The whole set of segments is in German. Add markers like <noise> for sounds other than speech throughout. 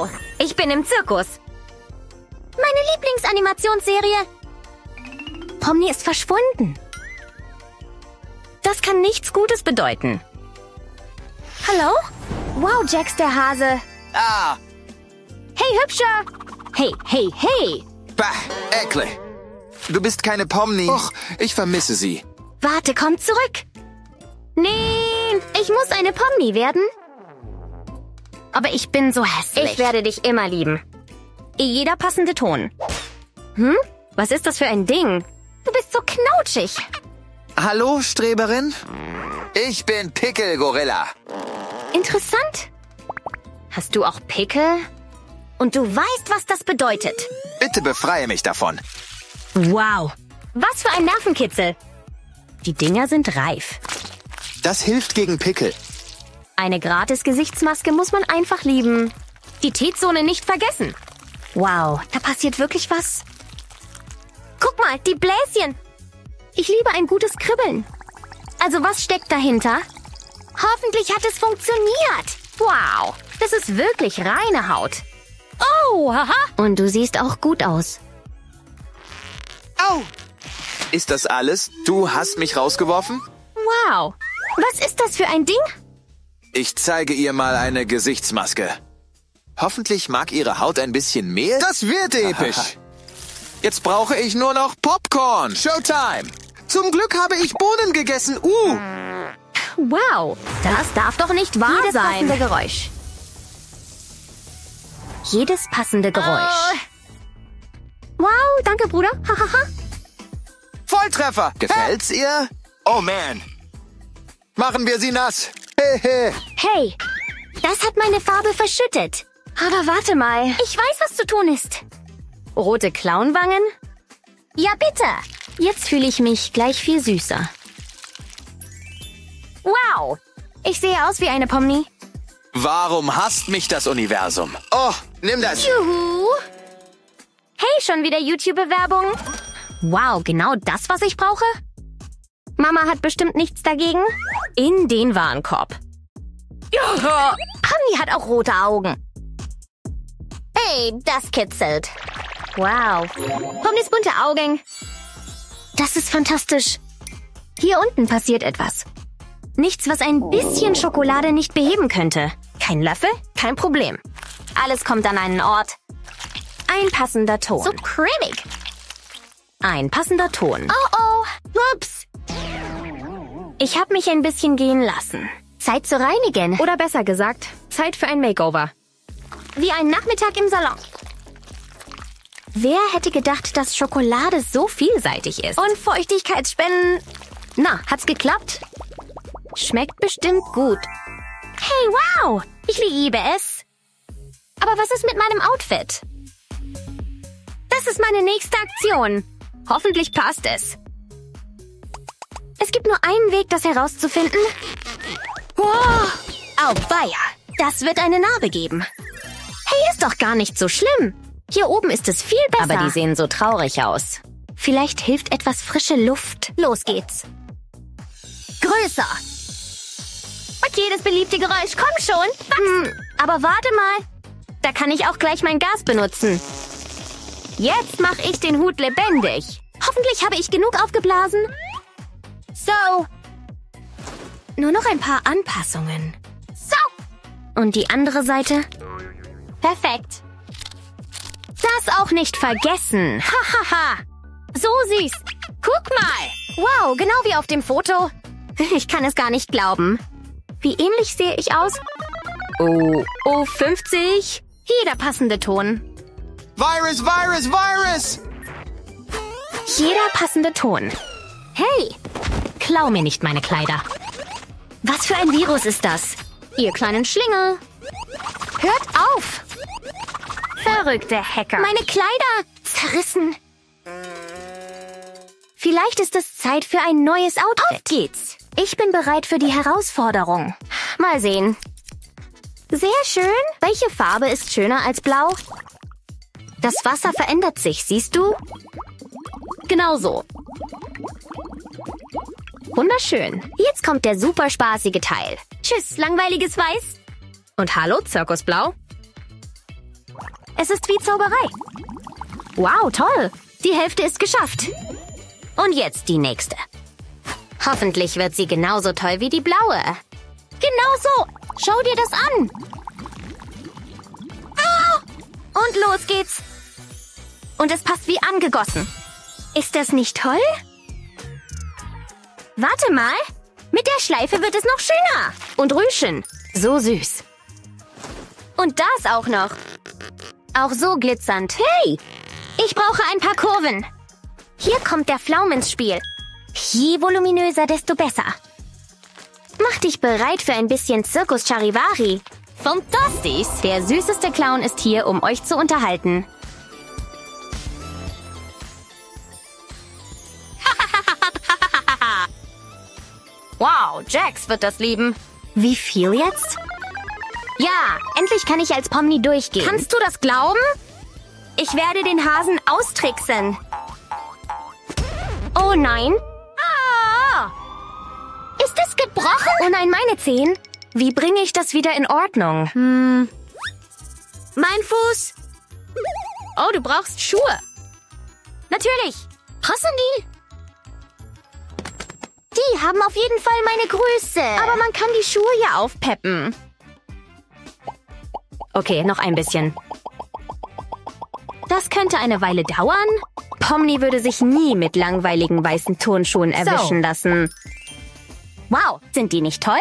Hallo, ich bin im Zirkus. Meine Lieblingsanimationsserie. Pomni ist verschwunden. Das kann nichts Gutes bedeuten. Hallo? Wow, Jax der Hase. Ah, Hey, Hübscher. Hey, hey, hey. bah, Ekle. Du bist keine Pomni. Och, ich vermisse sie. Warte, komm zurück. Nein, ich muss eine Pomni werden. Aber ich bin so hässlich. Ich werde dich immer lieben. Jeder passende Ton. Hm? Was ist das für ein Ding? Du bist so knautschig. Hallo, Streberin? Ich bin Pickel Gorilla. Interessant. Hast du auch Pickel? Und du weißt, was das bedeutet. Bitte befreie mich davon. Wow. Was für ein Nervenkitzel. Die Dinger sind reif. Das hilft gegen Pickel. Eine gratis Gesichtsmaske muss man einfach lieben. Die T-Zone nicht vergessen. Wow, da passiert wirklich was. Guck mal, die Bläschen. Ich liebe ein gutes Kribbeln. Also was steckt dahinter? Hoffentlich hat es funktioniert. Wow, das ist wirklich reine Haut. Oh, haha. Und du siehst auch gut aus. Au! Ist das alles? Du hast mich rausgeworfen? Wow. Was ist das für ein Ding? Ich zeige ihr mal eine Gesichtsmaske. Hoffentlich mag ihre Haut ein bisschen Mehl. Das wird episch. <laughs> Jetzt brauche ich nur noch Popcorn. Showtime. Zum Glück habe ich Bohnen gegessen. Uh. Wow, das darf doch nicht wahr Jedes sein. Jedes passende Geräusch. Jedes passende Geräusch. Wow, danke, Bruder. Hahaha. Volltreffer. Gefällt's ihr? Oh man. Machen wir sie nass. <laughs> Hey, das hat meine Farbe verschüttet. Aber warte mal. Ich weiß, was zu tun ist. Rote Clownwangen? Ja, bitte. Jetzt fühle ich mich gleich viel süßer. Wow, ich sehe aus wie eine Pomni. Warum hasst mich das Universum? Oh, nimm das. Juhu. Hey, schon wieder YouTube-Bewerbung? Wow, genau das, was ich brauche? Mama hat bestimmt nichts dagegen. In den Warenkorb. Ja, Pomni hat auch rote Augen. Hey, das kitzelt. Wow. Pomnis bunte Augen. Das ist fantastisch. Hier unten passiert etwas. Nichts, was ein bisschen Schokolade nicht beheben könnte. Kein Löffel? Kein Problem. Alles kommt an einen Ort. Ein passender Ton. So cremig. Ein passender Ton. Oh oh. Ups. Ich habe mich ein bisschen gehen lassen. Zeit zu reinigen. Oder besser gesagt, Zeit für ein Makeover. Wie ein Nachmittag im Salon. Wer hätte gedacht, dass Schokolade so vielseitig ist? Und Feuchtigkeitsspenden. Na, hat's geklappt? Schmeckt bestimmt gut. Hey, wow! Ich liebe es. Aber was ist mit meinem Outfit? Das ist meine nächste Aktion. Hoffentlich passt es. Es gibt nur einen Weg, das herauszufinden. Wow! Auweia! Das wird eine Narbe geben. Hey, ist doch gar nicht so schlimm. Hier oben ist es viel besser. Aber die sehen so traurig aus. Vielleicht hilft etwas frische Luft. Los geht's. Größer. Okay, das beliebte Geräusch. Komm schon. Hm, aber warte mal. Da kann ich auch gleich mein Gas benutzen. Jetzt mache ich den Hut lebendig. Hoffentlich habe ich genug aufgeblasen. So. Nur noch ein paar Anpassungen. So. Und die andere Seite? Perfekt. Das auch nicht vergessen. Hahaha. so süß. Guck mal. Wow, genau wie auf dem Foto. <laughs> Ich kann es gar nicht glauben. Wie ähnlich sehe ich aus? Oh, oh, 50. Jeder passende Ton. Virus, Virus, Virus! Jeder passende Ton. Hey, klau mir nicht meine Kleider. Was für ein Virus ist das? Ihr kleinen Schlingel. Hört auf! Verrückte Hacker. Meine Kleider zerrissen. Vielleicht ist es Zeit für ein neues Outfit. Auf geht's. Ich bin bereit für die Herausforderung. Mal sehen. Sehr schön. Welche Farbe ist schöner als blau? Das Wasser verändert sich, siehst du? Genau so. Wunderschön. Jetzt kommt der super spaßige Teil. Tschüss, langweiliges Weiß. Und hallo, Zirkusblau. Es ist wie Zauberei. Wow, toll. Die Hälfte ist geschafft. Und jetzt die nächste. Hoffentlich wird sie genauso toll wie die blaue. Genau so. Schau dir das an. Ah! Und los geht's. Und es passt wie angegossen. Ist das nicht toll? Warte mal. Mit der Schleife wird es noch schöner. Und Rüschen. So süß. Und das auch noch. Auch so glitzernd. Hey, ich brauche ein paar Kurven. Hier kommt der Pflaum ins Spiel. Je voluminöser, desto besser. Mach dich bereit für ein bisschen Zirkus Charivari. Fantastisch! Der süßeste Clown ist hier, um euch zu unterhalten. Wow, Jax wird das lieben. Wie viel jetzt? Ja, endlich kann ich als Pomni durchgehen. Kannst du das glauben? Ich werde den Hasen austricksen. Oh nein. Ah! Ist es gebrochen? Oh nein, meine Zehen. Wie bringe ich das wieder in Ordnung? Hm. Mein Fuß. Oh, du brauchst Schuhe. Natürlich. Passen die? Die haben auf jeden Fall meine Größe. Aber man kann die Schuhe ja aufpeppen. Okay, noch ein bisschen. Das könnte eine Weile dauern. Pomni würde sich nie mit langweiligen weißen Turnschuhen erwischen so. lassen. Wow, sind die nicht toll?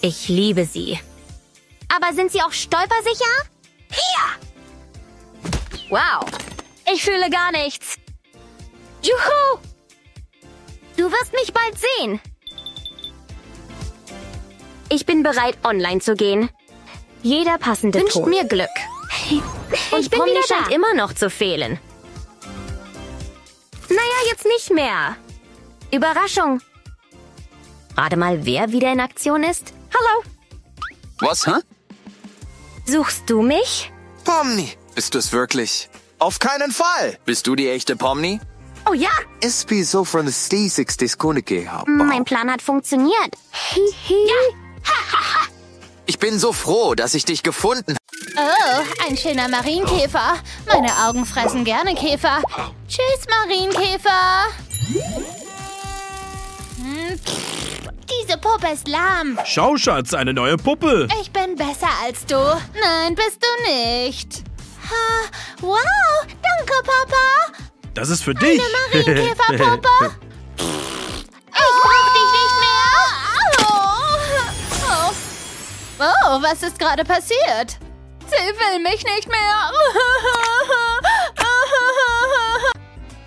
Ich liebe sie. Aber sind sie auch stolpersicher? Hier! Wow, ich fühle gar nichts. Juhu! Du wirst mich bald sehen. Ich bin bereit, online zu gehen. Jeder passende Wünscht Ton. mir Glück. Und ich bin Pomni wieder scheint da. immer noch zu fehlen. Naja, jetzt nicht mehr. Überraschung. Rate mal, wer wieder in Aktion ist. Hallo. Was, hä? Suchst du mich? Pomni. Bist du es wirklich? Auf keinen Fall. Bist du die echte Pomni? Oh ja. Es wie so von Diskunde gehabt. Mein Plan hat funktioniert. ja. Ich bin so froh, dass ich dich gefunden Oh, ein schöner Marienkäfer. Meine Augen fressen gerne Käfer. Tschüss, Marienkäfer. Hm, diese Puppe ist lahm. Schau, Schatz, eine neue Puppe. Ich bin besser als du. Nein, bist du nicht. Ha, wow, danke, Papa. Das ist für dich. Eine Marienkäferpuppe. <laughs> ich brauch dich nicht mehr. Oh, oh was ist gerade passiert? Sie will mich nicht mehr. <laughs>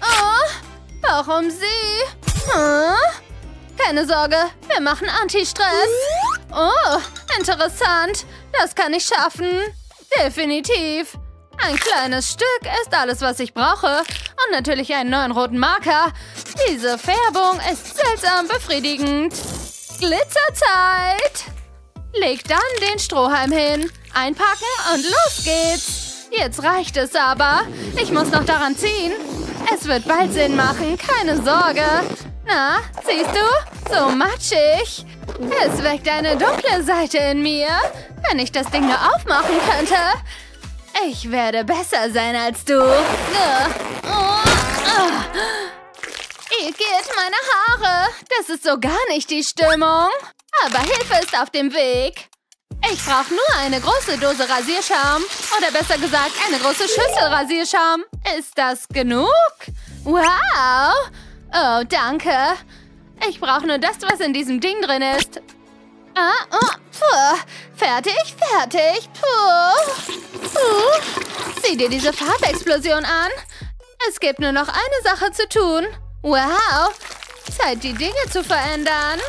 Oh, warum sie? Keine Sorge, wir machen Anti-Stress. Oh, interessant. Das kann ich schaffen. Definitiv. Ein kleines Stück ist alles, was ich brauche. Und natürlich einen neuen roten Marker. Diese Färbung ist seltsam befriedigend. Glitzerzeit! Leg dann den Strohhalm hin. Einpacken und los geht's. Jetzt reicht es aber. Ich muss noch daran ziehen. Es wird bald Sinn machen, keine Sorge. Na, siehst du? So matschig. Es weckt eine dunkle Seite in mir. Wenn ich das Ding nur aufmachen könnte. Ich werde besser sein als du. Igitt, meine Haare. Das ist so gar nicht die Stimmung. Aber Hilfe ist auf dem Weg. Ich brauche nur eine große Dose Rasierschaum. Oder besser gesagt, eine große Schüssel Rasierschaum. Ist das genug? Wow. Oh, danke. Ich brauche nur das, was in diesem Ding drin ist. Ah, oh, puh. Fertig, fertig. Puh. Puh. Sieh dir diese Farbexplosion an. Es gibt nur noch eine Sache zu tun. Wow. Zeit, die Dinge zu verändern.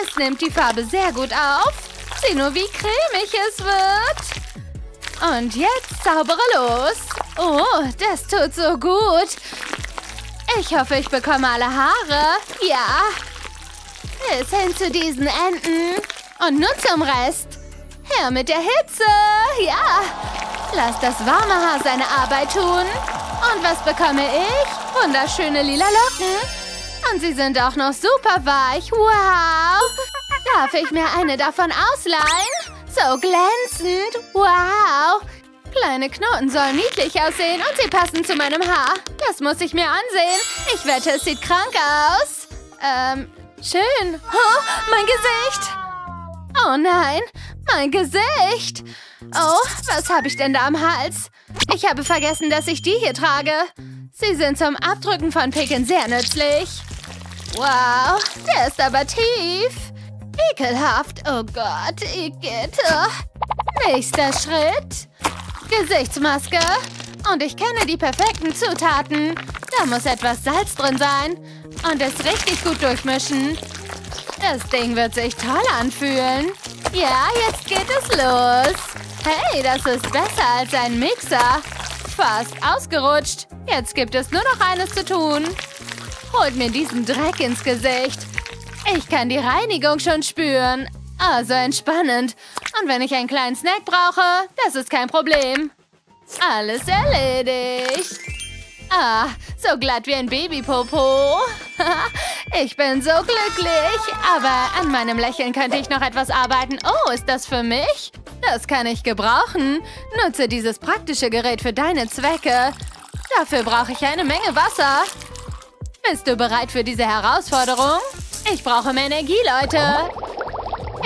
Es nimmt die Farbe sehr gut auf. Sieh nur, wie cremig es wird. Und jetzt zaubere los. Oh, das tut so gut. Ich hoffe, ich bekomme alle Haare. Ja. Bis hin zu diesen Enden. Und nun zum Rest. Her mit der Hitze. Ja. Lass das warme Haar seine Arbeit tun. Und was bekomme ich? Wunderschöne lila Locken. Und sie sind auch noch super weich. Wow. Darf ich mir eine davon ausleihen? So glänzend. Wow. Kleine Knoten sollen niedlich aussehen und sie passen zu meinem Haar. Das muss ich mir ansehen. Ich wette, es sieht krank aus. Ähm, schön. Oh, mein Gesicht. Oh nein, mein Gesicht. Oh, was habe ich denn da am Hals? Ich habe vergessen, dass ich die hier trage. Sie sind zum Abdrücken von Picken sehr nützlich. Wow, der ist aber tief. Ekelhaft. Oh Gott, Igitt. Oh. Nächster Schritt. Gesichtsmaske. Und ich kenne die perfekten Zutaten. Da muss etwas Salz drin sein. Und es richtig gut durchmischen. Das Ding wird sich toll anfühlen. Ja, jetzt geht es los. Hey, das ist besser als ein Mixer. Fast ausgerutscht. Jetzt gibt es nur noch eines zu tun. Holt mir diesen Dreck ins Gesicht. Ich kann die Reinigung schon spüren. Also entspannend. Und wenn ich einen kleinen Snack brauche, das ist kein Problem. Alles erledigt. Ah, so glatt wie ein Babypopo. <laughs> ich bin so glücklich. Aber an meinem Lächeln könnte ich noch etwas arbeiten. Oh, ist das für mich? Das kann ich gebrauchen. Nutze dieses praktische Gerät für deine Zwecke. Dafür brauche ich eine Menge Wasser. Bist du bereit für diese Herausforderung? Ich brauche mehr Energie, Leute.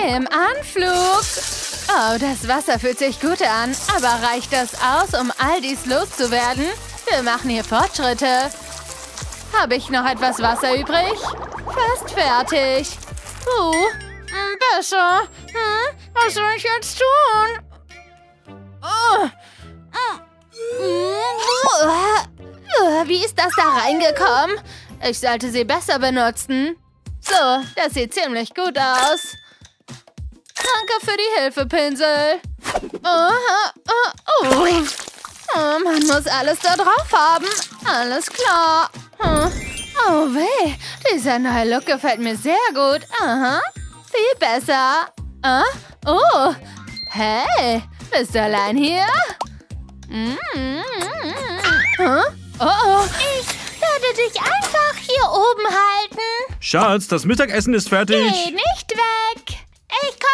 Im Anflug. Oh, das Wasser fühlt sich gut an. Aber reicht das aus, um all dies loszuwerden? Wir machen hier Fortschritte. Habe ich noch etwas Wasser übrig? Fast fertig. Hm, besser. Hm, was soll ich jetzt tun? Oh. Hm. Wie ist das da reingekommen? Ich sollte sie besser benutzen. So, das sieht ziemlich gut aus. Danke für die Hilfe, Pinsel. Oh, oh, oh. oh man muss alles da drauf haben. Alles klar. Hm. Oh weh, dieser neue Look gefällt mir sehr gut. Aha, viel besser. Ah? Oh, hey, bist du allein hier? Mm -hmm. Oh, oh. Ich werde dich einfach hier oben halten. Schatz, das Mittagessen ist fertig. Geh nicht weg. Ich komme.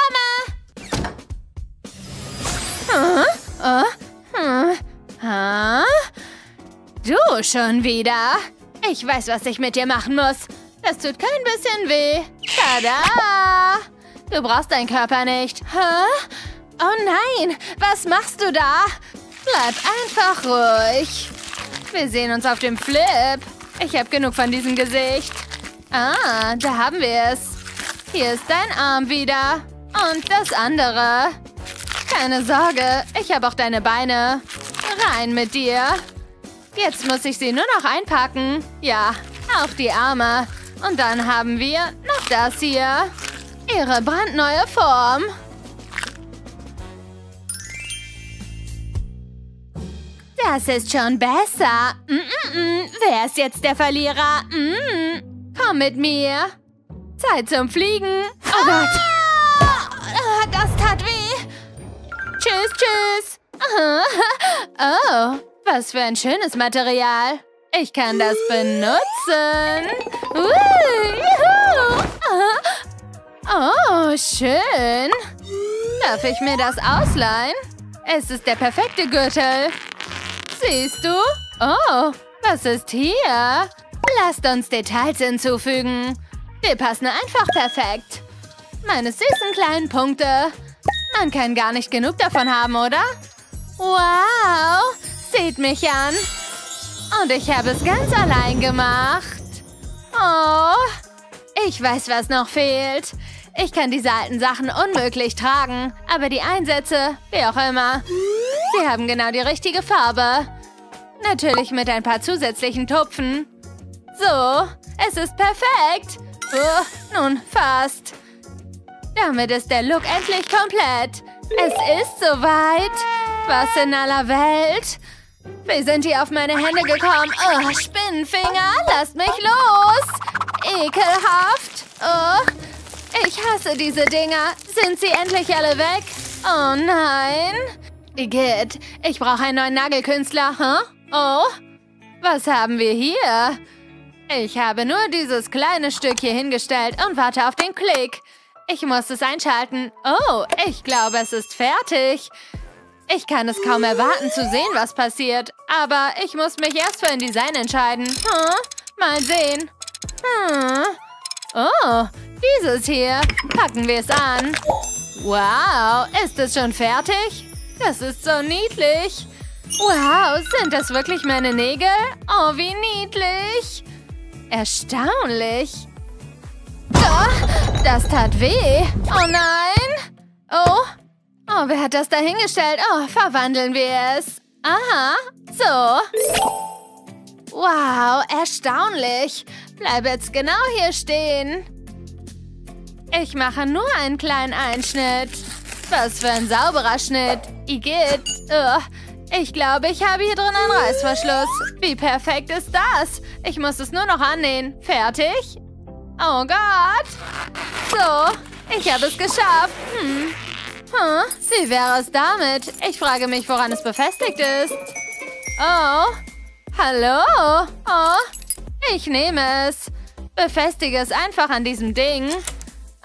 Du schon wieder. Ich weiß, was ich mit dir machen muss. Das tut kein bisschen weh. Tada! Du brauchst deinen Körper nicht. Oh nein, was machst du da? Bleib einfach ruhig. Wir sehen uns auf dem Flip. Ich habe genug von diesem Gesicht. Ah, da haben wir es. Hier ist dein Arm wieder. Und das andere. Keine Sorge, ich habe auch deine Beine. Rein mit dir. Jetzt muss ich sie nur noch einpacken. Ja, auf die Arme. Und dann haben wir noch das hier. Ihre brandneue Form. Das ist schon besser. Mm -mm -mm. Wer ist jetzt der Verlierer? Mm. Komm mit mir. Zeit zum Fliegen. Oh Gott. Ah, das tat weh. Tschüss, tschüss. Oh, was für ein schönes Material. Ich kann das benutzen. Oh, schön. Darf ich mir das ausleihen? Es ist der perfekte Gürtel. Siehst du? Oh, was ist hier? Lasst uns Details hinzufügen. Wir passen einfach perfekt. Meine süßen kleinen Punkte. Man kann gar nicht genug davon haben, oder? Wow, seht mich an. Und ich habe es ganz allein gemacht. Oh, ich weiß, was noch fehlt. Ich kann diese alten Sachen unmöglich tragen, aber die Einsätze, wie auch immer, sie haben genau die richtige Farbe. Natürlich mit ein paar zusätzlichen Tupfen. So, es ist perfekt. Oh, nun, fast. Damit ist der Look endlich komplett. Es ist soweit. Was in aller Welt? Wie sind die auf meine Hände gekommen? Oh, Spinnenfinger, lasst mich los. Ekelhaft. Oh, ich hasse diese Dinger. Sind sie endlich alle weg? Oh nein. Igitt, ich brauche einen neuen Nagelkünstler, huh? Oh, was haben wir hier? Ich habe nur dieses kleine Stück hier hingestellt und warte auf den Klick. Ich muss es einschalten. Oh, ich glaube, es ist fertig. Ich kann es kaum erwarten zu sehen, was passiert. Aber ich muss mich erst für ein Design entscheiden. Hm? Mal sehen. Hm. Oh, dieses hier. Packen wir es an. Wow, ist es schon fertig? Das ist so niedlich. Wow, sind das wirklich meine Nägel? Oh, wie niedlich. Erstaunlich. Oh, das tat weh. Oh nein. Oh. Oh, wer hat das da hingestellt? Oh, verwandeln wir es. Aha, so. Wow, erstaunlich. Bleib jetzt genau hier stehen. Ich mache nur einen kleinen Einschnitt. Was für ein sauberer Schnitt. Igitt. Ugh. Ich glaube, ich habe hier drin einen Reißverschluss. Wie perfekt ist das? Ich muss es nur noch annähen. Fertig? Oh Gott. So, ich habe es geschafft. Hm. Hm, wie wäre es damit? Ich frage mich, woran es befestigt ist. Oh, hallo? Oh, ich nehme es. Befestige es einfach an diesem Ding.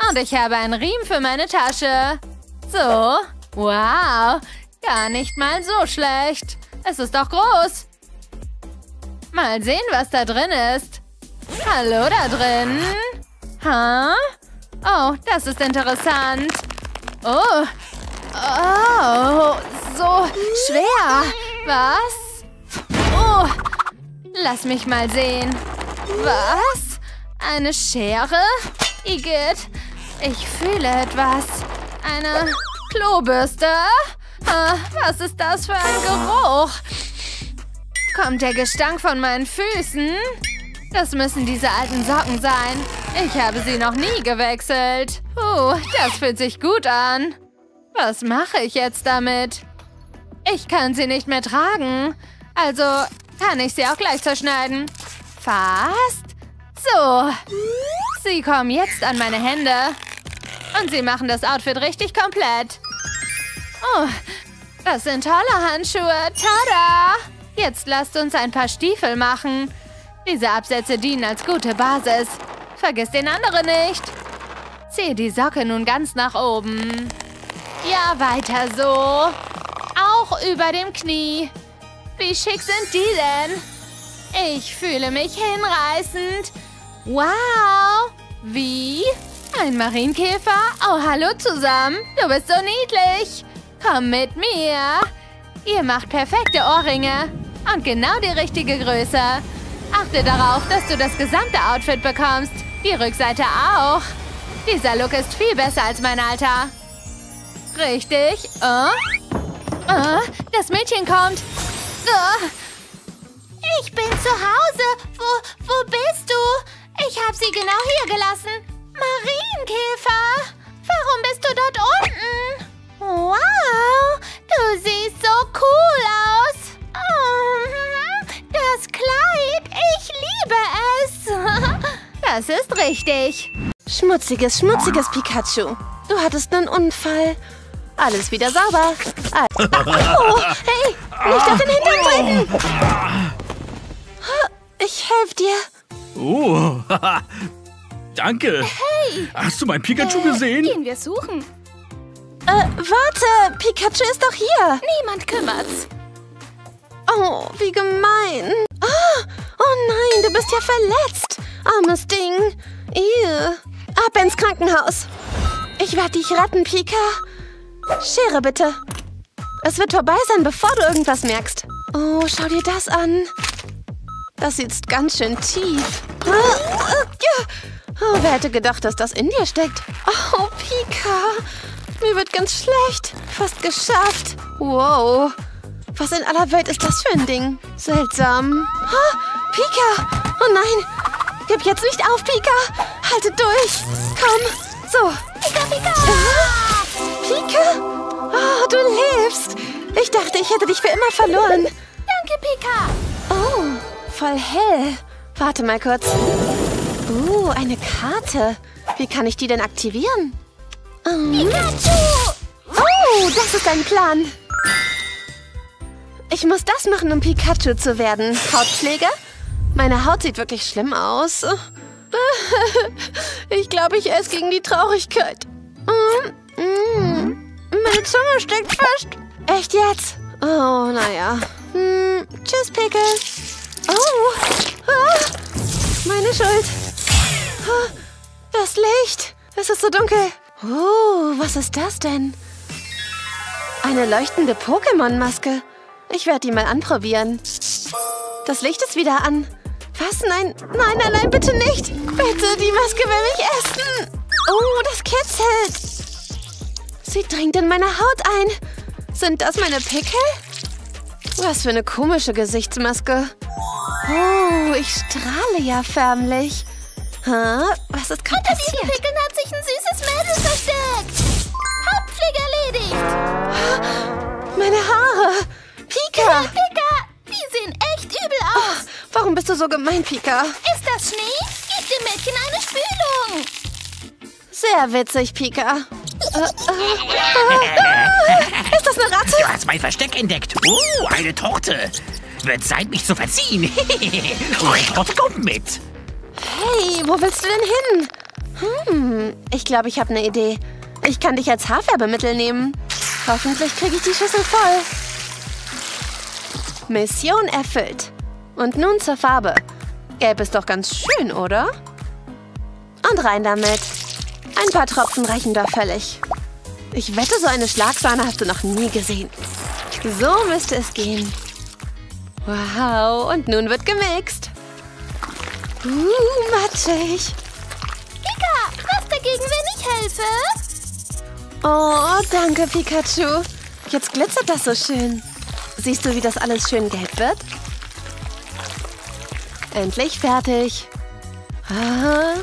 Und ich habe einen Riemen für meine Tasche. So, wow, gar nicht mal so schlecht. Es ist doch groß. Mal sehen, was da drin ist. Hallo da drin. Ha? Huh? Oh, das ist interessant. Oh. Oh, so schwer. Was? Oh. Lass mich mal sehen. Was? Eine Schere? Igitt, ich fühle etwas. Eine Klobürste? Was ist das für ein Geruch? Kommt der Gestank von meinen Füßen? Das müssen diese alten Socken sein. Ich habe sie noch nie gewechselt. Puh, das fühlt sich gut an. Was mache ich jetzt damit? Ich kann sie nicht mehr tragen. Also kann ich sie auch gleich zerschneiden. Fast. So. Sie kommen jetzt an meine Hände. Und sie machen das Outfit richtig komplett. Oh, das sind tolle Handschuhe. Tada! Jetzt lasst uns ein paar Stiefel machen. Diese Absätze dienen als gute Basis. Vergiss den anderen nicht. Ziehe die Socke nun ganz nach oben. Ja, weiter so. Auch über dem Knie. Wie schick sind die denn? Ich fühle mich hinreißend. Wow. Wie? Ein Marienkäfer? Oh, hallo zusammen. Du bist so niedlich. Komm mit mir. Ihr macht perfekte Ohrringe. Und genau die richtige Größe. Achte darauf, dass du das gesamte Outfit bekommst. Die Rückseite auch. Dieser Look ist viel besser als mein Alter. Richtig. Oh? Oh, das Mädchen kommt. Oh. Ich bin zu Hause. Wo, wo bist du? Ich habe sie genau hier gelassen. Marienkäfer. Warum bist du dort unten? Wow, du siehst so cool aus. Oh, das Kleid, ich liebe es. <laughs> Das ist richtig. Schmutziges, schmutziges Pikachu. Du hattest einen Unfall. Alles wieder sauber. <laughs> Oh, hey, nicht auf den Hintern treten. Ich helfe dir. Oh, <laughs> danke. Hey. Hast du mein Pikachu gesehen? Gehen wir suchen. Äh, warte, Pikachu ist doch hier. Niemand kümmert's. Oh, wie gemein. Oh, oh nein, du bist ja verletzt. Armes Ding. Ew. Ab ins Krankenhaus. Ich werde dich retten, Pika. Schere bitte. Es wird vorbei sein, bevor du irgendwas merkst. Oh, schau dir das an. Das sitzt ganz schön tief. Oh, wer hätte gedacht, dass das in dir steckt? Oh, Pika. Mir wird ganz schlecht. Fast geschafft. Wow. Was in aller Welt ist das für ein Ding? Seltsam. Oh, Pika. Oh nein. Gib jetzt nicht auf, Pika. Halte durch. Komm. So. Pika, Pika. Pika? Oh, du lebst. Ich dachte, ich hätte dich für immer verloren. Danke, Pika. Oh, voll hell. Warte mal kurz. Uh, eine Karte. Wie kann ich die denn aktivieren? Pikachu! Oh, das ist ein Plan. Ich muss das machen, um Pikachu zu werden. Hautpflege? Meine Haut sieht wirklich schlimm aus. <laughs> Ich glaube, ich esse gegen die Traurigkeit. Mm, mm. Meine Zunge steckt fest. Echt jetzt? Oh, naja. Hm, tschüss, Pickel. Oh, ah, meine Schuld. Ah, das Licht. Es ist so dunkel. Oh, was ist das denn? Eine leuchtende Pokémon-Maske. Ich werde die mal anprobieren. Das Licht ist wieder an. Was? Nein, nein, nein, nein, bitte nicht. Bitte, die Maske will mich essen. Oh, das kitzelt. Sie dringt in meine Haut ein. Sind das meine Pickel? Was für eine komische Gesichtsmaske. Oh, ich strahle ja förmlich. Ha? Was ist gerade Unter diesen? Pickeln hat sich ein süßes Mädel versteckt. Hauptpflege erledigt. Meine Haare. Pika. Pika, die sehen echt übel aus. Warum bist du so gemein, Pika? Ist das Schnee? Gib dem Mädchen eine Spülung. Sehr witzig, Pika. Äh, äh, ah, ist das eine Ratte? Du hast mein Versteck entdeckt. Uh, eine Torte. Wird Zeit, mich zu verziehen. <laughs> Kommt mit. Hey, wo willst du denn hin? Hm, ich glaube, ich habe eine Idee. Ich kann dich als Haarfärbemittel nehmen. Hoffentlich kriege ich die Schüssel voll. Mission erfüllt. Und nun zur Farbe. Gelb ist doch ganz schön, oder? Und rein damit. Ein paar Tropfen reichen doch völlig. Ich wette, so eine Schlagsahne hast du noch nie gesehen. So müsste es gehen. Wow, und nun wird gemixt. Uh, matschig. Pika, was dagegen, wenn ich helfe? Oh, danke, Pikachu. Jetzt glitzert das so schön. Siehst du, wie das alles schön gelb wird? Endlich fertig. Ah,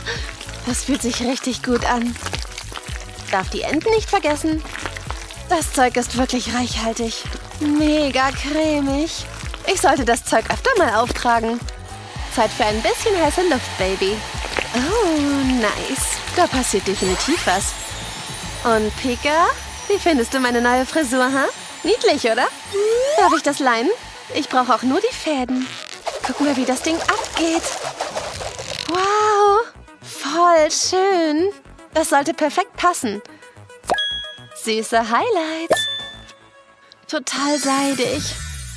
das fühlt sich richtig gut an. Darf die Enten nicht vergessen. Das Zeug ist wirklich reichhaltig. Mega cremig. Ich sollte das Zeug öfter mal auftragen. Zeit für ein bisschen heiße Luft, Baby. Oh, nice. Da passiert definitiv was. Und Pika, wie findest du meine neue Frisur, ha? Niedlich, oder? Darf ich das leihen? Ich brauche auch nur die Fäden. Guck mal, wie das Ding abgeht. Wow, voll schön. Das sollte perfekt passen. Süße Highlights. Total seidig.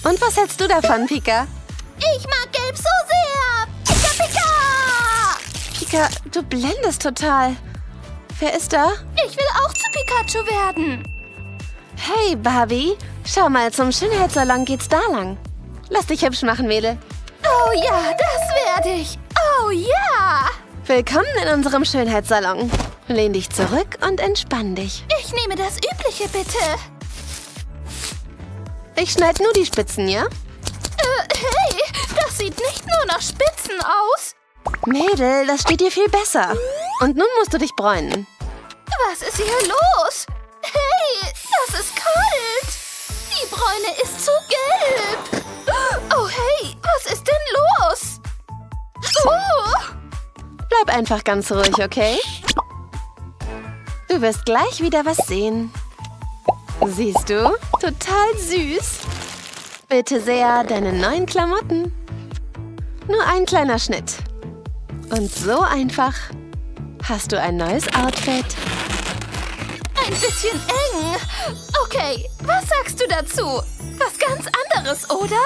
Und was hältst du davon, Pika? Ich mag Gelb so Pika. Du blendest total. Wer ist da? Ich will auch zu Pikachu werden. Hey, Barbie. Schau mal, zum Schönheitssalon geht's da lang. Lass dich hübsch machen, Mädel. Oh ja, das werde ich. Oh ja. Willkommen in unserem Schönheitssalon. Lehn dich zurück und entspann dich. Ich nehme das Übliche, bitte. Ich schneid nur die Spitzen, ja? Äh, hey, das sieht nicht nur nach Spitzen aus. Mädel, das steht dir viel besser. Und nun musst du dich bräunen. Was ist hier los? Hey, das ist kalt. Die Bräune ist zu gelb. Oh, hey, was ist denn los? Oh, Bleib einfach ganz ruhig, okay? Du wirst gleich wieder was sehen. Siehst du? Total süß. Bitte sehr, deine neuen Klamotten. Nur ein kleiner Schnitt. Und so einfach hast du ein neues Outfit. ein bisschen eng. Okay, was sagst du dazu? Was ganz anderes, oder?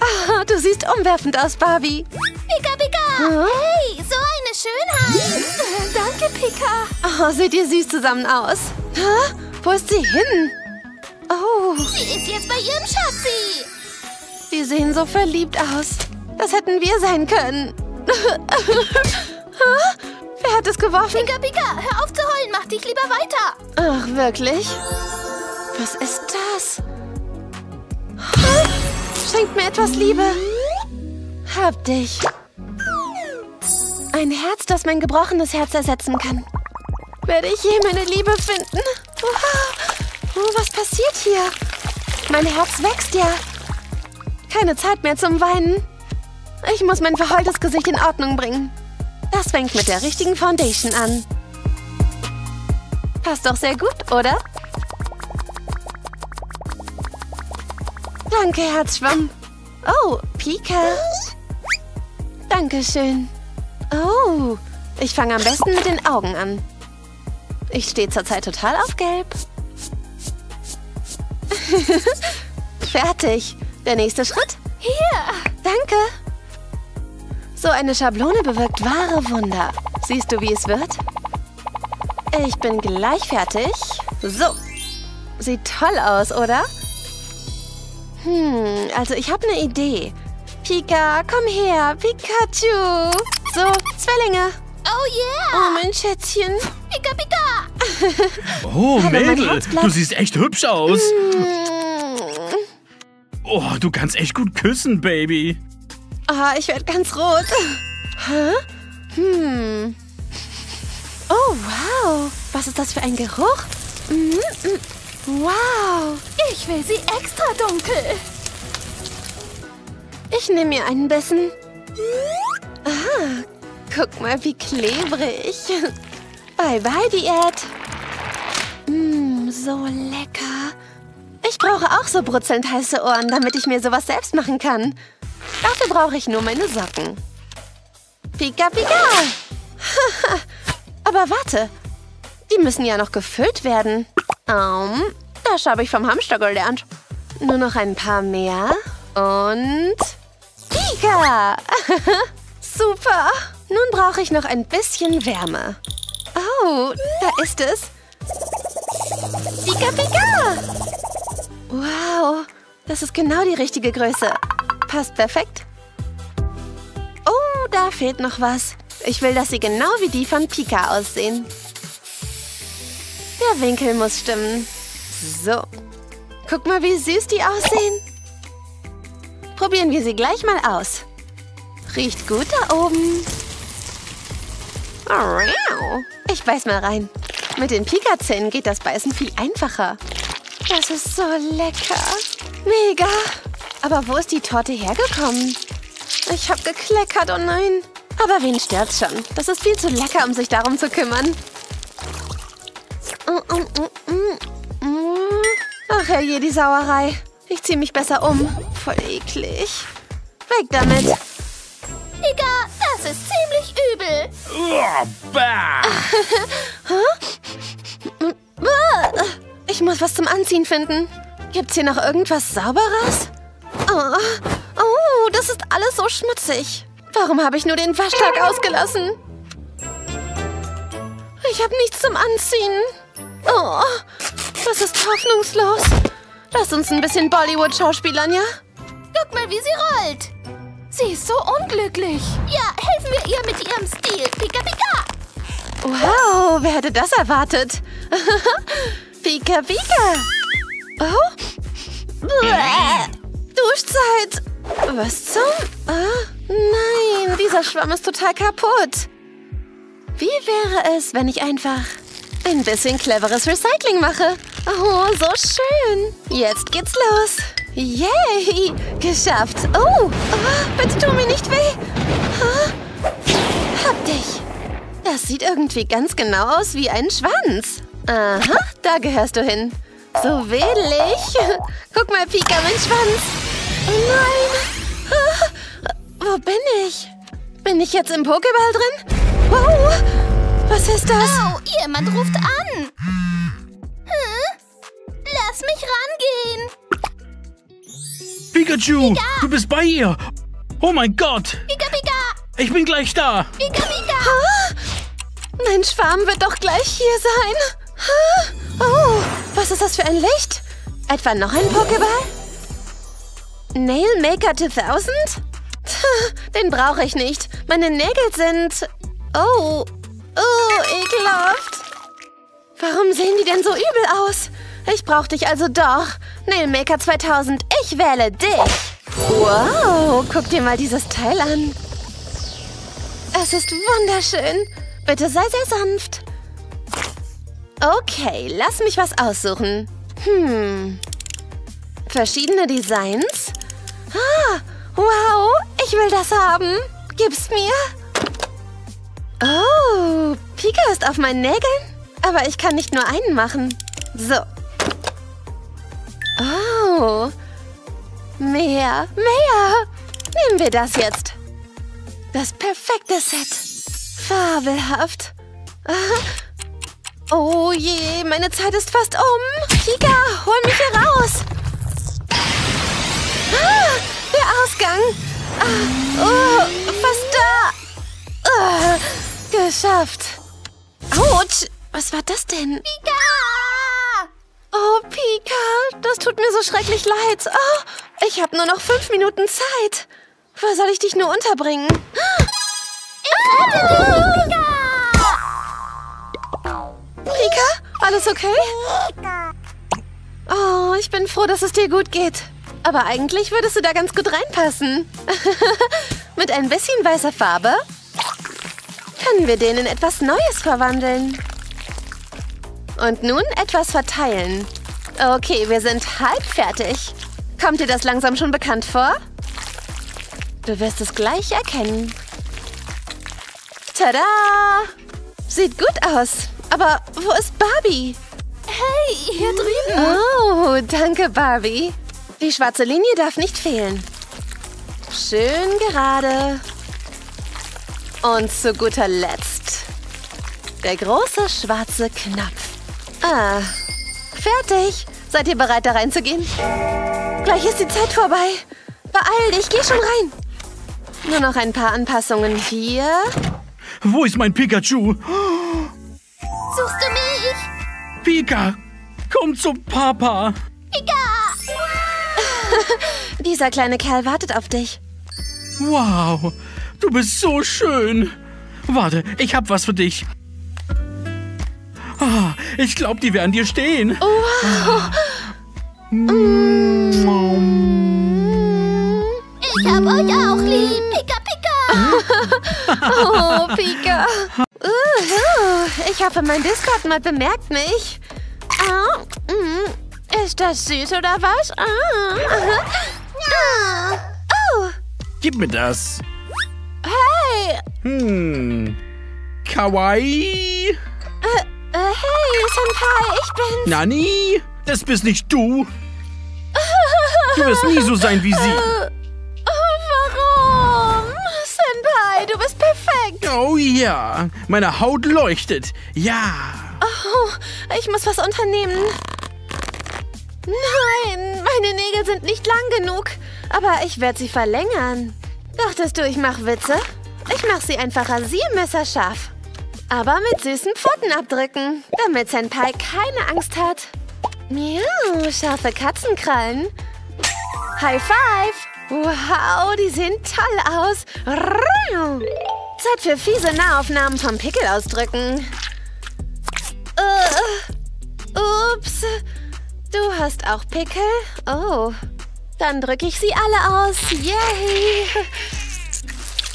Ah, du siehst umwerfend aus, Barbie. Pika, Pika. Huh? Hey, so eine Schönheit. <laughs> Danke, Pika. Oh, seht ihr süß zusammen aus. Hä? Wo ist sie hin? Oh, Sie ist jetzt bei ihrem Schatzi. die sehen so verliebt aus. Das hätten wir sein können. <laughs> Wer hat es geworfen? Pika, Pika, hör auf zu heulen, mach dich lieber weiter. Ach, wirklich? Was ist das? Schenkt mir etwas Liebe. Hab dich. Ein Herz, das mein gebrochenes Herz ersetzen kann. Werde ich je meine Liebe finden? Wow. Oh, was passiert hier? Mein Herz wächst ja. Keine Zeit mehr zum Weinen. Ich muss mein verheultes Gesicht in Ordnung bringen. Das fängt mit der richtigen Foundation an. Passt doch sehr gut, oder? Danke, Herzschwamm. Oh, Pika. Dankeschön. Oh, ich fange am besten mit den Augen an. Ich stehe zurzeit total auf Gelb. <laughs> Fertig. Der nächste Schritt? Hier. Danke. So eine Schablone bewirkt wahre Wunder. Siehst du, wie es wird? Ich bin gleich fertig. So. Sieht toll aus, oder? Hm, also ich habe eine Idee. Pika, komm her. Pikachu. So, Zwillinge. Oh yeah. Oh, mein Schätzchen. Pika, pika. <laughs> Oh, Mädel, du siehst echt hübsch aus. Hm. Oh, du kannst echt gut küssen, Baby. Ah, ich werde ganz rot. Hä? Hm. Oh, wow. Was ist das für ein Geruch? Mm, mm. Wow. Ich will sie extra dunkel. Ich nehme mir einen Bissen. Ah, guck mal, wie klebrig. Bye, bye, Diät. Mmm, so lecker. Ich brauche auch so brutzelnd heiße Ohren, damit ich mir sowas selbst machen kann. Dafür brauche ich nur meine Socken. Pika, pika. <laughs> Aber warte, die müssen ja noch gefüllt werden. Um, das habe ich vom Hamster gelernt. Nur noch ein paar mehr. Und... Pika! <laughs> Super! Nun brauche ich noch ein bisschen Wärme. Oh, da ist es. Pika, pika! Wow, das ist genau die richtige Größe. Passt perfekt. Oh, da fehlt noch was. Ich will, dass sie genau wie die von Pika aussehen. Der Winkel muss stimmen. So. Guck mal, wie süß die aussehen. Probieren wir sie gleich mal aus. Riecht gut da oben. Ich beiß mal rein. Mit den Pika-Zähnen geht das Beißen viel einfacher. Das ist so lecker. Mega. Aber wo ist die Torte hergekommen? Ich hab gekleckert, oh nein. Aber wen stört's schon? Das ist viel zu lecker, um sich darum zu kümmern. Mm, mm, mm. Ach herrje, die Sauerei. Ich zieh mich besser um. Voll eklig. Weg damit. Pika, das ist ziemlich übel. Oh, bah. <laughs> Ich muss was zum Anziehen finden. Gibt's hier noch irgendwas Sauberes? Oh, oh das ist alles so schmutzig. Warum habe ich nur den Waschtag ausgelassen? Ich habe nichts zum Anziehen. Oh, das ist hoffnungslos. Lass uns ein bisschen Bollywood schauspielern, ja? Guck mal, wie sie rollt. Sie ist so unglücklich. Ja, helfen wir ihr mit ihrem Stil. Pika, pika. Wow, wer hätte das erwartet? <laughs> Pika, pika. Oh. Bäh. Duschzeit. Was zum... Ah, nein, dieser Schwamm ist total kaputt. Wie wäre es, wenn ich einfach ein bisschen cleveres Recycling mache? Oh, so schön. Jetzt geht's los. Yay, geschafft. Oh, oh bitte tu mir nicht weh. Ah, hab dich. Das sieht irgendwie ganz genau aus wie ein Schwanz. Aha, da gehörst du hin. So wedelig. <laughs> Guck mal, Pika, mein Schwanz. Oh nein. Ah, <laughs> wo bin ich? Bin ich jetzt im Pokéball drin? Wow. Was ist das? Oh, jemand ruft an. Hm? Lass mich rangehen. Pikachu, du bist bei ihr. Oh mein Gott, Pika, pika. ich bin gleich da. Pika, pika. Mein Schwarm wird doch gleich hier sein. Oh, was ist das für ein Licht? Etwa noch ein Pokéball? Nail Maker 2000? Tja, Den brauche ich nicht. Meine Nägel sind... Oh, oh, ekelhaft. Warum sehen die denn so übel aus? Ich brauche dich also doch. Nailmaker 2000, ich wähle dich. Wow, guck dir mal dieses Teil an. Es ist wunderschön. Bitte sei sehr sanft. Okay, lass mich was aussuchen. Hm. Verschiedene Designs? Ah, wow, ich will das haben. Gib's mir. Oh, Pika ist auf meinen Nägeln? Aber ich kann nicht nur einen machen. So. Oh. Mehr, mehr. Nehmen wir das jetzt. Das perfekte Set. Fabelhaft. <laughs> Oh je, meine Zeit ist fast um. Kika, hol mich hier raus. Ah, der Ausgang. Ah, oh, fast da. Ah, geschafft. Autsch, was war das denn? Pika! Oh, Pika, das tut mir so schrecklich leid. Oh, ich habe nur noch fünf Minuten Zeit. Wo soll ich dich nur unterbringen? Ich ah! rette dich, Pika! Pika, alles okay? Oh, ich bin froh, dass es dir gut geht. Aber eigentlich würdest du da ganz gut reinpassen. <laughs> Mit ein bisschen weißer Farbe können wir den in etwas Neues verwandeln. Und nun etwas verteilen. Okay, wir sind halb fertig. Kommt dir das langsam schon bekannt vor? Du wirst es gleich erkennen. Tada! Sieht gut aus. Aber wo ist Barbie? Hey, hier drüben. Oh, danke, Barbie. Die schwarze Linie darf nicht fehlen. Schön gerade. Und zu guter Letzt der große schwarze Knopf. Ah, fertig. Seid ihr bereit, da reinzugehen? Gleich ist die Zeit vorbei. Beeil dich, geh schon rein. Nur noch ein paar Anpassungen hier. Wo ist mein Pikachu? Suchst du mich? Pika, komm zu Papa. <laughs> Dieser kleine Kerl wartet auf dich. Wow, du bist so schön. Warte, ich hab was für dich. Ah, ich glaube, die werden dir stehen. Ich hab euch auch lieb. Pika, Pika! Oh, Pika. Uh, ich hoffe, mein Discord mal bemerkt mich. Ah, mm, ist das süß oder was? Ah. Ah. Oh, Gib mir das. hey. Hm. Kawaii? Äh, hey, Senpai, ich bin... Nani? Das bist nicht du. Du wirst nie so sein wie sie. Oh ja, meine Haut leuchtet. Ja. Oh, ich muss was unternehmen. Nein, meine Nägel sind nicht lang genug. Aber ich werde sie verlängern. Dachtest du, ich mache Witze? Ich mache sie einfach rasiermesserscharf. Aber mit süßen Pfotenabdrücken, damit Senpai keine Angst hat. Miau, scharfe Katzenkrallen. High Five! Wow, die sehen toll aus. Zeit für fiese Nahaufnahmen vom Pickel ausdrücken. Uh, ups. Du hast auch Pickel? Oh. Dann drücke ich sie alle aus. Yay.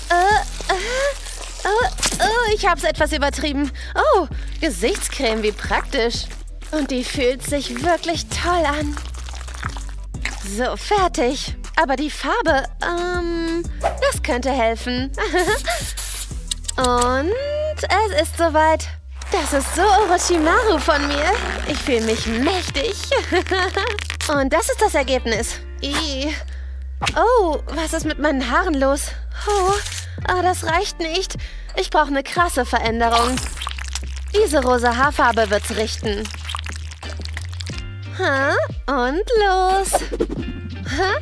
Äh, äh, ich hab's etwas übertrieben. Oh, Gesichtscreme, wie praktisch. Und die fühlt sich wirklich toll an. So, fertig. Aber die Farbe, ähm, das könnte helfen. <laughs> Und es ist soweit. Das ist so Orochimaru von mir. Ich fühle mich mächtig. <laughs> Und das ist das Ergebnis. I. Oh, was ist mit meinen Haaren los? Oh, ah, das reicht nicht. Ich brauche eine krasse Veränderung. Diese rosa Haarfarbe wird's richten. Ha, und los. Ha,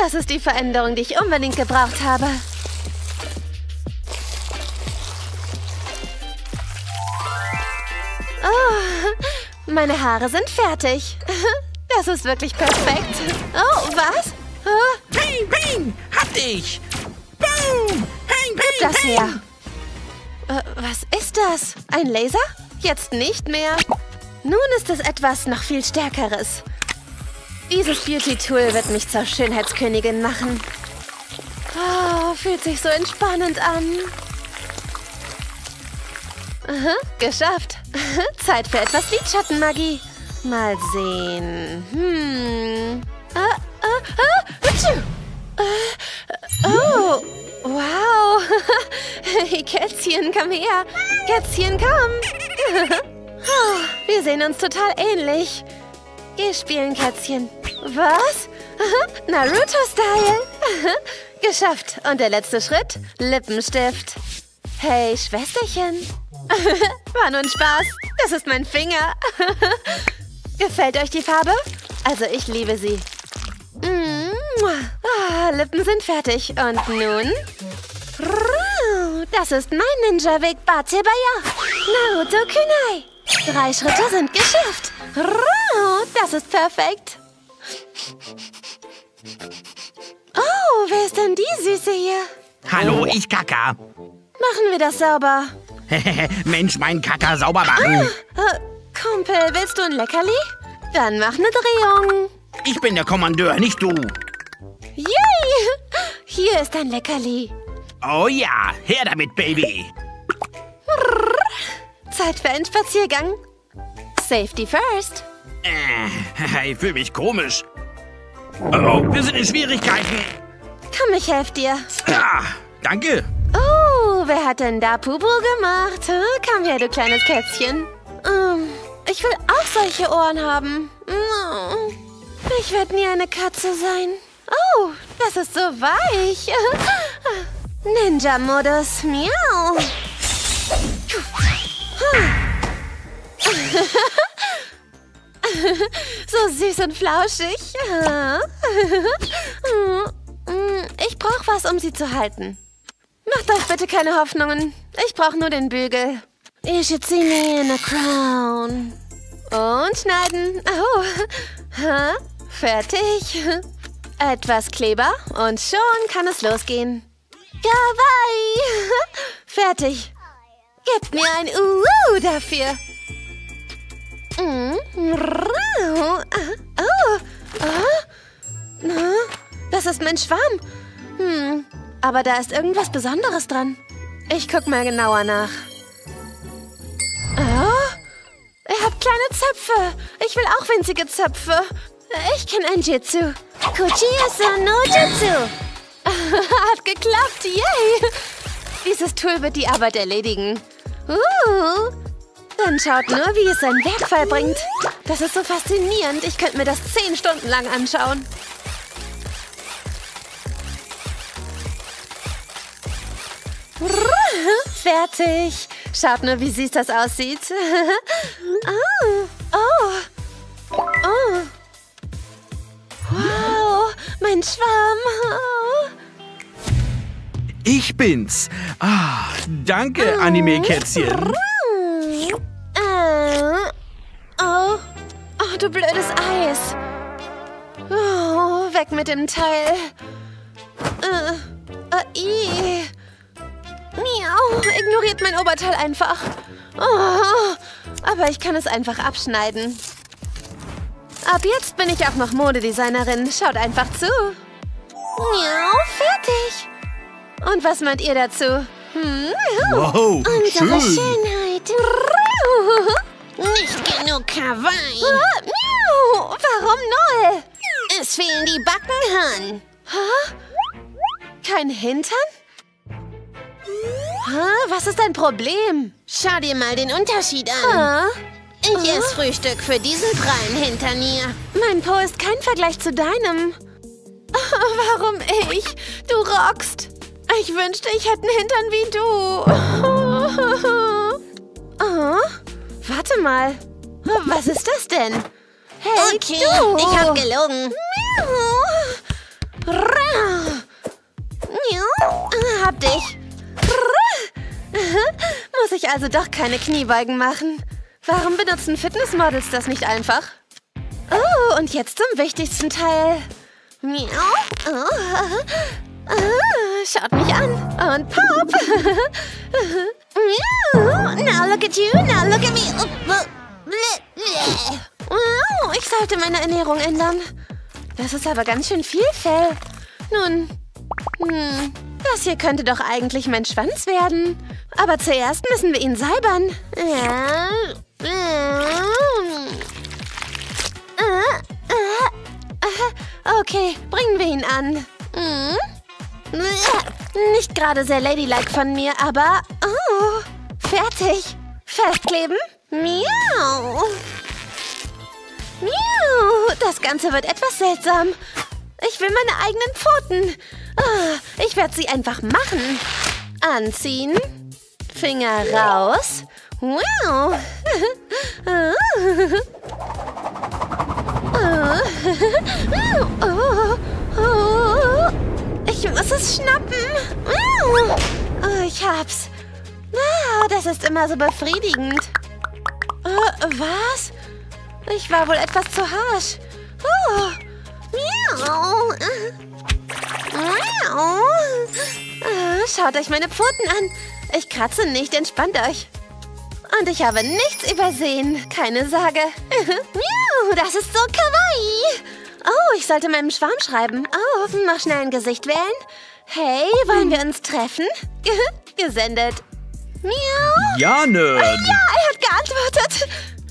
das ist die Veränderung, die ich unbedingt gebraucht habe. Oh, meine Haare sind fertig. Das ist wirklich perfekt. Oh, was? Oh, Ping, ping, hab dich. Boom, ping, ping, das her. Äh, was ist das? Ein Laser? Jetzt nicht mehr. Nun ist es etwas noch viel Stärkeres. Dieses Beauty-Tool wird mich zur Schönheitskönigin machen. Oh, fühlt sich so entspannend an. Aha, geschafft. Zeit für etwas Lidschattenmagie. Mal sehen. Hm. Ah, ah, ah, atschü. Äh, oh, wow. <laughs> Hey, Kätzchen, komm her. Kätzchen, komm. <laughs> Wir sehen uns total ähnlich. Geh spielen, Kätzchen. Was? <laughs> Naruto-Style. <laughs> Geschafft. Und der letzte Schritt? Lippenstift. Hey, Schwesterchen. <laughs> War nur ein Spaß. Das ist mein Finger. Gefällt euch die Farbe? Also ich liebe sie. Ah, Lippen sind fertig. Und nun? Das ist mein Ninja-Weg, Batsebaya. Naruto Kunai. Drei Schritte sind geschafft. Das ist perfekt. Oh, wer ist denn die Süße hier? Hallo, ich Kaka. Machen wir das sauber. <laughs> Mensch, mein Kaka sauber machen. Äh, Kumpel, willst du ein Leckerli? Dann mach eine Drehung. Ich bin der Kommandeur, nicht du. Yay! Hier ist ein Leckerli. Oh ja, her damit, Baby. Zeit für einen Spaziergang. Safety first. Äh, <laughs> ich fühle mich komisch. Oh, wir sind in Schwierigkeiten. Komm, ich helfe dir. Ah, danke. Oh, wer hat denn da Pupu gemacht? Komm her, du kleines Kätzchen. Ähm, ich will auch solche Ohren haben. Mm. Ich werde nie eine Katze sein. Oh, das ist so weich. <laughs> Ninja-Modus. Miau. <laughs> So süß und flauschig. Ich brauche was, um sie zu halten. Macht euch bitte keine Hoffnungen. Ich brauche nur den Bügel. See me in a crown. Und schneiden. Oh. Fertig. Etwas Kleber und schon kann es losgehen. Kawaii. Fertig. Gebt mir ein Uhu dafür. Mm. Oh. Oh. Das ist mein Schwamm. Hm. Aber da ist irgendwas Besonderes dran. Ich guck mal genauer nach. Oh. Er hat kleine Zöpfe. Ich will auch winzige Zöpfe. Ich kenne ein Jitsu. Kuchiyasu no Jitsu. <laughs> hat geklappt. Yay. Dieses Tool wird die Arbeit erledigen. Uh. Dann schaut nur, wie es sein Werk vollbringt. Das ist so faszinierend. Ich könnte mir das zehn Stunden lang anschauen. <laughs> Fertig. Schaut nur, wie süß das aussieht. oh. <laughs> Oh. Oh. Wow, mein Schwamm. Oh. Ich bin's. Ah, danke, Anime-Kätzchen. Äh. Oh. Oh, du blödes Eis. Oh, weg mit dem Teil. Äh, i. Miau, ignoriert mein Oberteil einfach. Oh, aber ich kann es einfach abschneiden. Ab jetzt bin ich auch noch Modedesignerin. Schaut einfach zu. Miau, fertig. Und was meint ihr dazu? Hm? Wow, Unsere schön. Schönheit. Nicht genug Kawaii. Ah, Miau, warum null? Es fehlen die Backenhaaren. Kein Hintern? Was ist dein Problem? Schau dir mal den Unterschied an. Ah, Ich esse Frühstück für diesen prallen Hintern hier. mein Po ist kein Vergleich zu deinem. <laughs> Warum ich? Du rockst. Ich wünschte, ich hätte einen Hintern wie du. Oh, <laughs> warte mal. Was ist das denn? Hey, Okay, du. ich habe gelogen. Miau. Hab dich. Muss ich also doch keine Kniebeugen machen? Warum benutzen Fitnessmodels das nicht einfach? Oh, und jetzt zum wichtigsten Teil. Miau. Oh. Ah, schaut mich an. Und pop. <laughs> Now look at you, now look at me. Ich sollte meine Ernährung ändern. Das ist aber ganz schön viel Fell. Nun, hm, das hier könnte doch eigentlich mein Schwanz werden. Aber zuerst müssen wir ihn säubern. Ja. Okay, bringen wir ihn an. Hm? Nicht gerade sehr ladylike von mir, aber... Oh, fertig. Festkleben. Miau. Miau. Das Ganze wird etwas seltsam. Ich will meine eigenen Pfoten. Ah, ich werde sie einfach machen. Anziehen. Finger raus. Wow. Oh, oh, oh. Muss es schnappen. Oh, ich hab's. Ah, das ist immer so befriedigend. Äh, was? Ich war wohl etwas zu harsch. Oh. Miau. Miau. Ah, schaut euch meine Pfoten an. Ich kratze nicht, entspannt euch. Und ich habe nichts übersehen. Keine Sorge. <laughs> Miau, das ist so kawaii. Oh, ich sollte meinem Schwarm schreiben. Oh, mach schnell ein Gesicht wählen. Hey, wollen wir uns treffen? <laughs> Gesendet. Miau. Ja, Nerd. Ja, er hat geantwortet.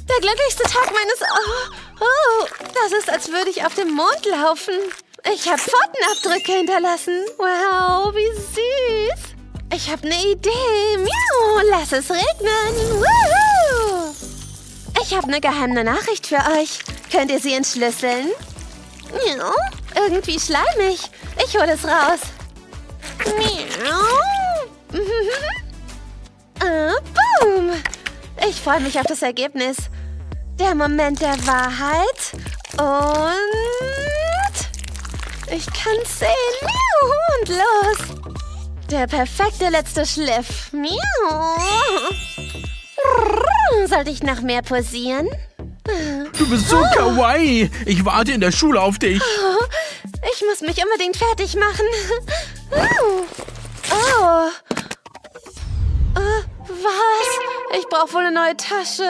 Der glücklichste Tag meines... Oh, oh, das ist, als würde ich auf dem Mond laufen. Ich habe Pfotenabdrücke hinterlassen. Wow, wie süß. Ich habe eine Idee. Miau, lass es regnen. Woohoo. Ich habe eine geheime Nachricht für euch. Könnt ihr sie entschlüsseln? Miau, irgendwie schleimig. Ich hole es raus. Miau. äh, <laughs> boom. Ich freue mich auf das Ergebnis. Der Moment der Wahrheit. Und... Ich kann's sehen. Miau, und los. Der perfekte letzte Schliff. Miau. Sollte ich noch mehr posieren? Du bist so kawaii. Ich warte in der Schule auf dich. Oh, <laughs> ich muss mich unbedingt fertig machen. Oh. Äh, was? Ich brauche wohl eine neue Tasche.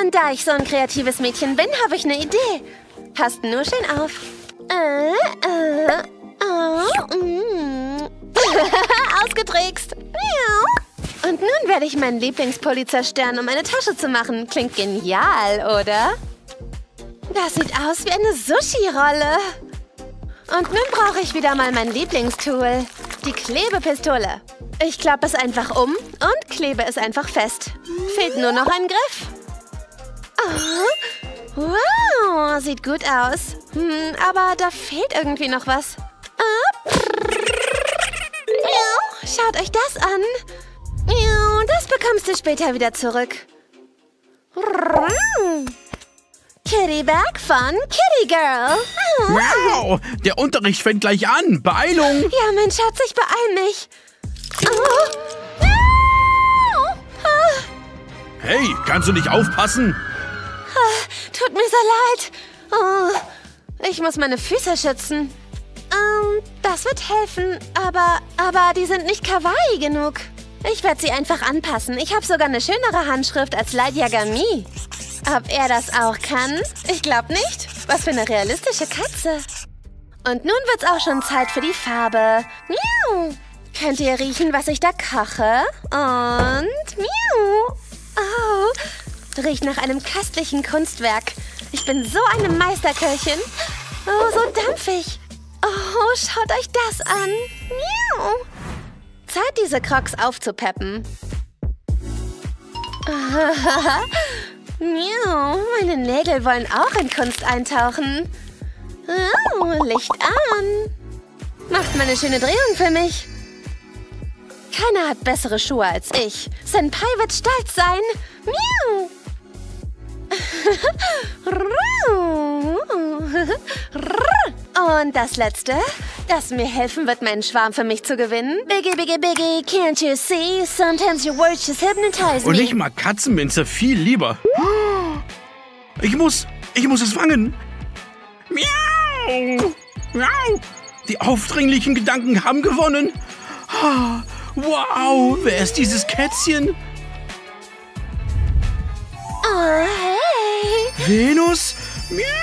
Und da ich so ein kreatives Mädchen bin, habe ich eine Idee. Passt nur schön auf. Äh, äh, oh, mm. <laughs> Ausgetrickst. Und nun werde ich meinen Lieblingspulli zerstören, um eine Tasche zu machen. Klingt genial, oder? Das sieht aus wie eine Sushi-Rolle. Und nun brauche ich wieder mal mein Lieblingstool. Die Klebepistole. Ich klappe es einfach um und klebe es einfach fest. Fehlt nur noch ein Griff. Oh. Wow, sieht gut aus. Hm, aber da fehlt irgendwie noch was. Ah. Schaut euch das an. Das bekommst du später wieder zurück. Kitty Bag von Kitty Girl. Wow, der Unterricht fängt gleich an. Beeilung. Ja, mein Schatz, ich beeil mich. Oh. Hey, kannst du nicht aufpassen? Tut mir so leid. Oh, ich muss meine Füße schützen. Ähm, das wird helfen, aber, aber die sind nicht kawaii genug. Ich werde sie einfach anpassen. Ich habe sogar eine schönere Handschrift als Light Yagami. Ob er das auch kann? Ich glaube nicht. Was für eine realistische Katze. Und nun wird's auch schon Zeit für die Farbe. Miau. Könnt ihr riechen, was ich da koche? Und miau. Oh, riecht nach einem köstlichen Kunstwerk. Ich bin so eine Meisterköchin. Oh, so dampfig. Oh, schaut euch das an. Miau. Zeit, diese Crocs aufzupeppen. <laughs> Miau, meine Nägel wollen auch in Kunst eintauchen. Oh, Licht an. Macht mal eine schöne Drehung für mich. Keiner hat bessere Schuhe als ich. Senpai wird stolz sein. Miau. Und das letzte, das mir helfen wird, meinen Schwarm für mich zu gewinnen. Biggie, biggie, biggie, can't you see? Sometimes your words just hypnotize me. Und ich mag Katzenminze viel lieber. Ich muss, ich muss es fangen. Miau! Miau! Die aufdringlichen Gedanken haben gewonnen. Wow, wer ist dieses Kätzchen? ¡Venus! ¡Miau!